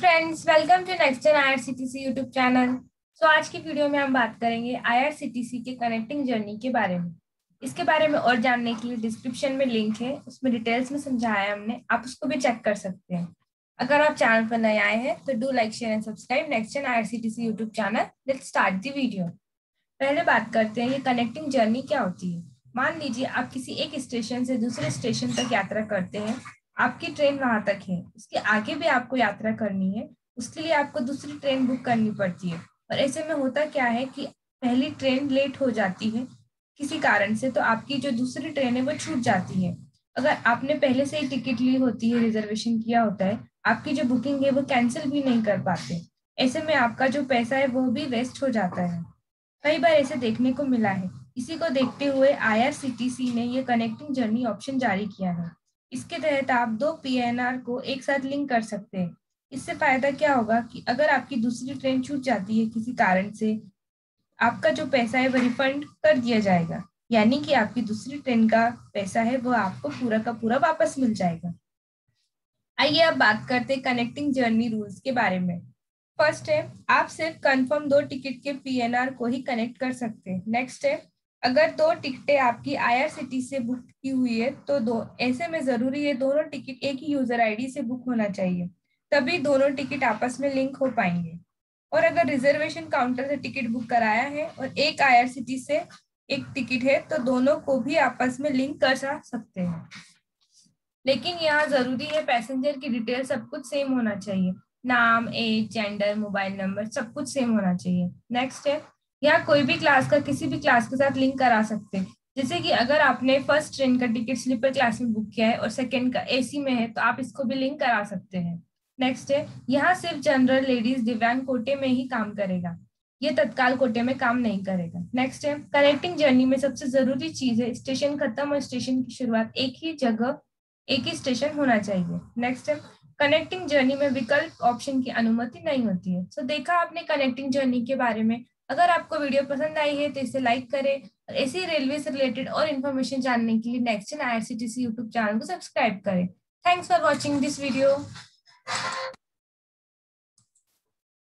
Friends welcome to next gen IRCTC YouTube channel so आज की video में हम बात करेंगे आईआरसीटीसी के कनेक्टिंग जर्नी के बारे में। इसके बारे में और जानने के लिए डिस्क्रिप्शन में लिंक है, उसमें डिटेल्स में समझाया है हमने, आप उसको भी चेक कर सकते हैं। अगर आप चैनल पर नए आए हैं तो do like share and subscribe next gen IRCTC YouTube channel let start the video पहले बात करते हैं ये कनेक्टिंग जर्नी क्या होती है। मान लीजिए आप किसी एक स्टेशन से दूसरे स्टेशन तक यात्रा करते हैं आपकी ट्रेन वहाँ तक है। उसके आगे भी आपको यात्रा करनी है। उसके लिए आपको दूसरी ट्रेन बुक करनी पड़ती है। और ऐसे में होता क्या है कि पहली ट्रेन लेट हो जाती है किसी कारण से तो आपकी जो दूसरी ट्रेन है वो छूट जाती है। अगर आपने पहले से ही टिकट ली होती है रिजर्वेशन किया होता है, आपकी जो बुकिंग है वो कैंसिल भी नहीं कर पाते। ऐसे में आपका जो पैसा है वो भी वेस्ट हो जाता है। कई बार ऐसे देखने को मिला है। इसी को देखते हुए आईआरसीटीसी ने ये कनेक्टिंग जर्नी ऑप्शन जारी किया है। इसके तहत आप दो पीएनआर को एक साथ लिंक कर सकते हैं। इससे फ़ायदा क्या होगा कि अगर आपकी दूसरी ट्रेन छूट जाती है किसी कारण से, आपका जो पैसा है वो रिफंड कर दिया जाएगा। यानी कि आपकी दूसरी ट्रेन का पैसा है वो आपको पूरा का पूरा वापस मिल जाएगा। आइए अब बात करते हैं कनेक्टिंग जर्नी रूल्स के बारे में। फ़र्स्ट है आप सिर्फ़ कंफर्म दो टिकट के पीएनआर को ही कनेक्ट कर सकते हैं। नेक्स्ट है अगर दो टिकटें आपकी आईआरसीटी से बुक की हुई है तो दो, ऐसे में ज़रूरी है दोनों टिकट एक ही यूज़र आईडी से बुक होना चाहिए, तभी दोनों टिकट आपस में लिंक हो पाएँगे। और अगर रिजर्वेशन काउंटर से टिकट बुक कराया है और एक आईआरसीटी से एक टिकट है तो दोनों को भी आपस में लिंक कर सकते हैं। लेकिन यहाँ ज़रूरी है पैसेंजर की डिटेल सब कुछ सेम होना चाहिए। नाम एज जेंडर मोबाइल नंबर सब कुछ सेम होना चाहिए। नेक्स्ट है। या कोई भी क्लास का किसी भी क्लास के साथ लिंक करा सकते हैं। जैसे कि अगर आपने फ़र्स्ट ट्रेन का टिकट स्लीपर क्लास में बुक किया है और सेकेंड का एसी में है तो आप इसको भी लिंक करा सकते हैं। नेक्स्ट है यहाँ सिर्फ़ जनरल लेडीज़ दिव्यांग कोटे में ही काम करेगा। ये तत्काल कोटे में काम नहीं करेगा। नेक्स्ट है कनेक्टिंग जर्नी में सबसे ज़रूरी चीज़ है स्टेशन खत्म और स्टेशन की शुरुआत एक ही जगह एक ही स्टेशन होना चाहिए। नेक्स्ट है कनेक्टिंग जर्नी में विकल्प ऑप्शन की अनुमति नहीं होती है। सो so, देखा आपने कनेक्टिंग जर्नी के बारे में अगर आपको वीडियो पसंद आई है तो इसे लाइक करें और ऐसी रेलवे से रिलेटेड और इन्फॉर्मेशन जानने के लिए नेक्स्ट इन आई यूट्यूब चैनल को सब्सक्राइब करें। Thanks for watching this video